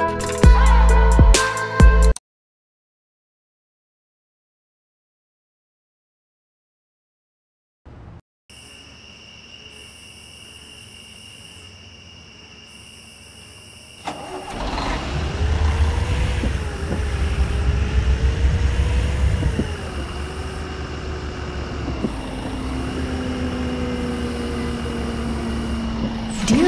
you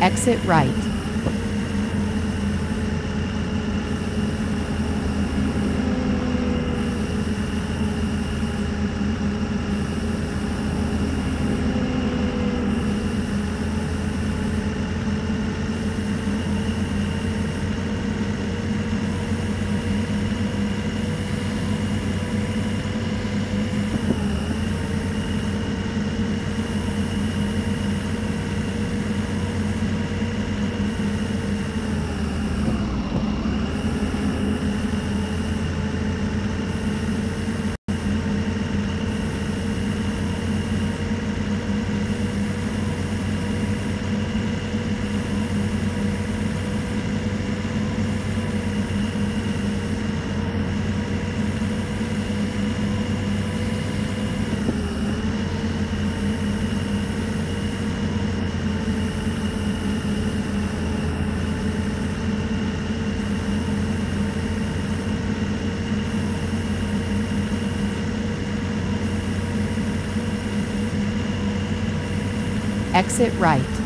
Exit right. Exit right.